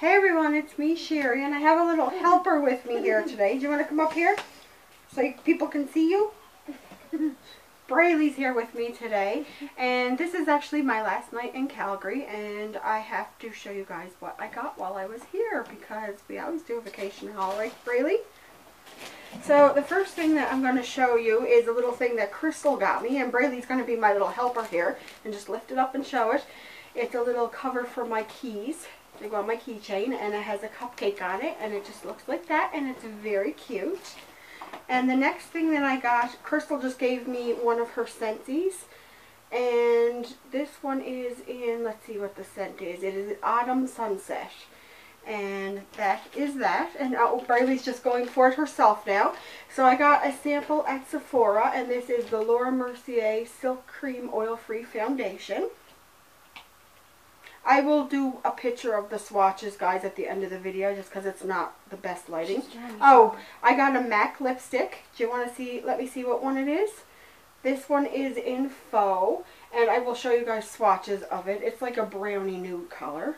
Hey everyone, it's me Sherry and I have a little helper with me here today. Do you want to come up here so people can see you? Brayli's here with me today and this is actually my last night in Calgary and I have to show you guys what I got while I was here because we always do a vacation haul, right Brayli? So the first thing that I'm going to show you is a little thing that Crystal got me and Brayli's going to be my little helper here and just lift it up and show it. It's a little cover for my keys they got my keychain and it has a cupcake on it and it just looks like that and it's very cute. And the next thing that I got, Crystal just gave me one of her Scentsies. And this one is in, let's see what the scent is. It is Autumn Sunset. And that is that. And oh, Brayli's just going for it herself now. So I got a sample at Sephora. And this is the Laura Mercier Silk Cream Oil Free Foundation. I will do a picture of the swatches, guys, at the end of the video, just because it's not the best lighting. Oh, I got a MAC lipstick. Do you want to see? Let me see what one it is. This one is in faux, and I will show you guys swatches of it. It's like a brownie nude color.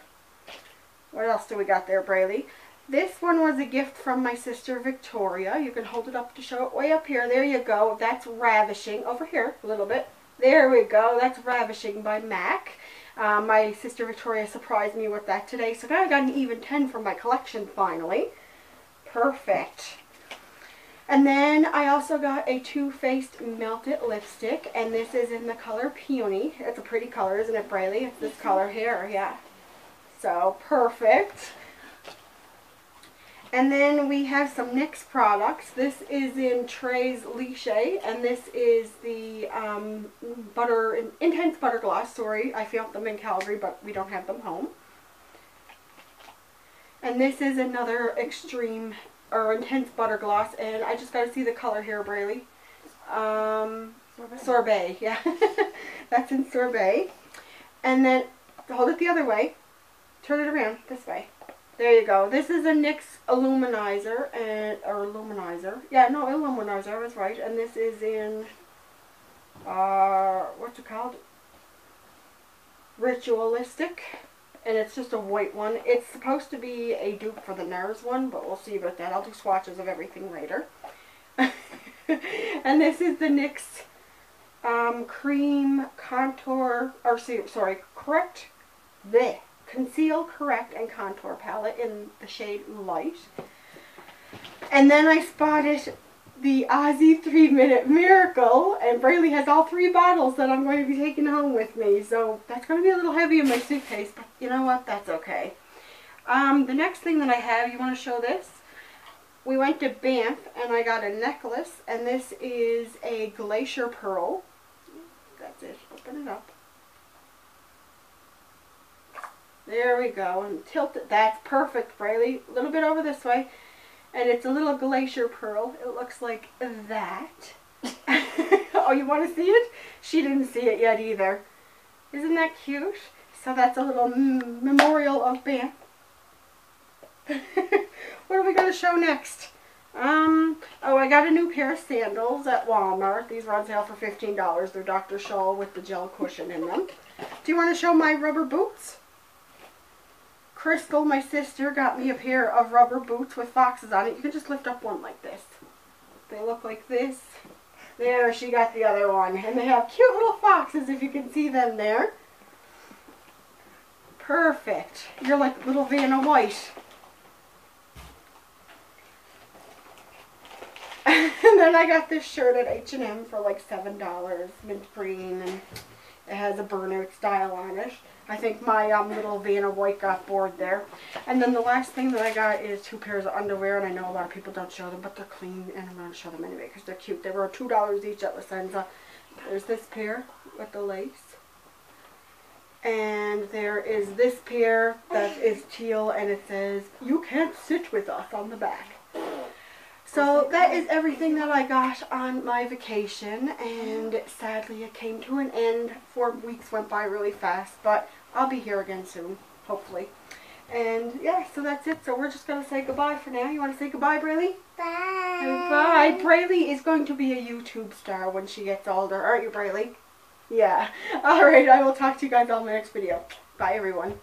What else do we got there, Brayli? This one was a gift from my sister Victoria. You can hold it up to show it way up here. There you go. That's Ravishing. Over here a little bit. There we go. That's Ravishing by MAC. Uh, my sister Victoria surprised me with that today. So now I got an even 10 from my collection finally. Perfect. And then I also got a Too Faced Melted Lipstick. And this is in the color Peony. It's a pretty color, isn't it, Brayli? It's this color here, yeah. So, perfect. And then we have some NYX products. This is in Tres Leches, and this is the um, butter, intense butter gloss. Sorry, I found them in Calgary, but we don't have them home. And this is another extreme or intense butter gloss, and I just got to see the color here, Brayli. Um, sorbet. sorbet, yeah. That's in sorbet. And then hold it the other way. Turn it around this way. There you go. This is a NYX Illuminizer, and or Illuminizer. Yeah, no, Illuminizer, I was right. And this is in, uh, what's it called? Ritualistic. And it's just a white one. It's supposed to be a dupe for the NARS one, but we'll see about that. I'll do swatches of everything later. and this is the NYX um, Cream Contour, or sorry, Correct This Conceal, Correct, and Contour palette in the shade Light. And then I spotted the Aussie 3 Minute Miracle, and Brayli has all three bottles that I'm going to be taking home with me. So that's going to be a little heavy in my suitcase, but you know what? That's okay. Um, the next thing that I have, you want to show this? We went to Banff, and I got a necklace, and this is a Glacier Pearl. That's it. Open it up. There we go. And tilt it. That's perfect, Brayli. A little bit over this way. And it's a little glacier pearl. It looks like that. oh, you want to see it? She didn't see it yet either. Isn't that cute? So that's a little memorial of Banff. what are we going to show next? Um, oh, I got a new pair of sandals at Walmart. These were on sale for $15. They're Dr. Scholl with the gel cushion in them. Do you want to show my rubber boots? Crystal, my sister, got me a pair of rubber boots with foxes on it. You can just lift up one like this. They look like this. There, she got the other one. And they have cute little foxes, if you can see them there. Perfect. You're like little Vanna White. and then I got this shirt at H&M for like $7, mint green, and it has a burnout style on it. I think my um, little Vanna White got bored there. And then the last thing that I got is two pairs of underwear, and I know a lot of people don't show them, but they're clean, and I'm going to show them anyway because they're cute. They were $2 each at La Senza. There's this pair with the lace. And there is this pair that is teal, and it says, you can't sit with us on the back. So that is everything that I got on my vacation and sadly it came to an end. Four weeks went by really fast but I'll be here again soon, hopefully. And yeah, so that's it. So we're just going to say goodbye for now. You want to say goodbye, Brayli? Bye. Bye. Brayli is going to be a YouTube star when she gets older. Aren't you, Brayli? Yeah. Alright, I will talk to you guys on my next video. Bye, everyone.